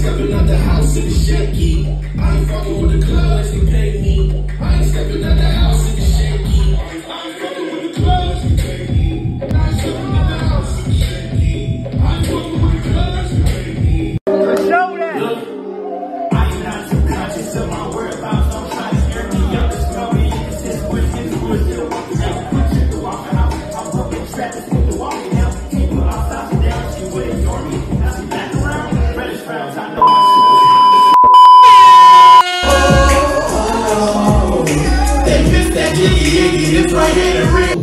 stepping out the house in the shaky. I ain't fucking with the club unless they pay me. I ain't stepping out the house in the shaky. I ain't fucking with the club unless they pay me. I ain't stepping out the house in the shaky. I ain't fucking with the club unless they pay me. Show that. Look, I'm not too conscious of my whereabouts. Don't try to scare me. I'm just in. This boy's in the woods. Still walking out. Put walking out. I'm broken strapped. Jiggy jiggy. It's right here to real.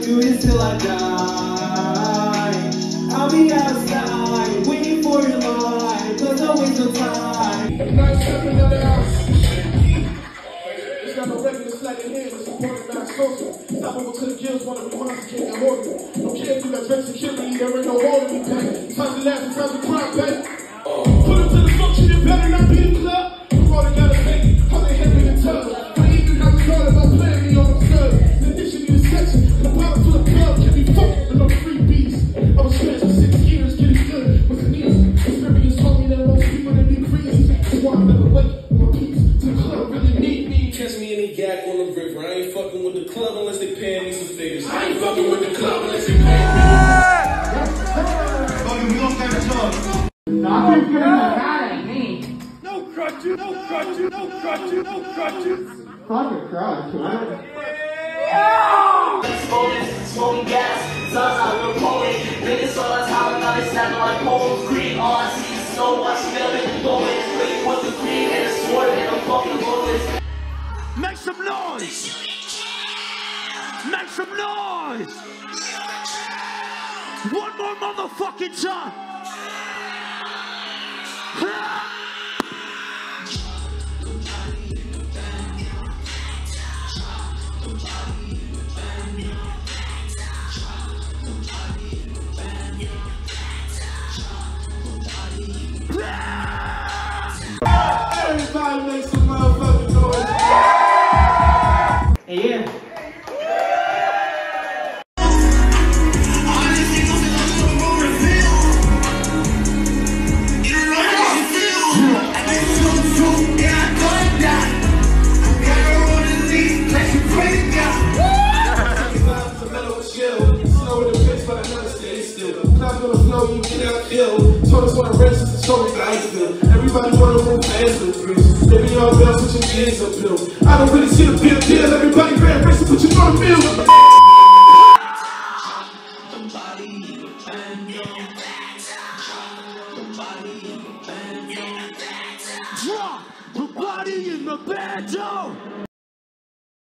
do this till I die. I'll be outside, waiting for your waste time. Not stepping the house. It's not no regular sleight of hand, it's important, social. Stop over to the gills, wanna be monsters, can't get hold of me. No kids, you got security, there ain't no holding me, pay. Times the last and times the crime, club unless they paying me some figures. I ain't fucking with the club unless they pay me. No crutches, no crutches, no crutches, no crutches. Smoking, smoking gas, Zaza, we're pulling. Niggas saw us howling on it, snapping like poles. Green on, see the snow, watch me up and going. Waiting with the green and the sword and the fucking bullets. Make some noise. Some noise. One more motherfucking time. Everybody wanna move fast and cruise. Maybe y'all better put your hands up hill. I don't really see the big deal. Everybody ran race put you on the mill. Drop the body in the bando.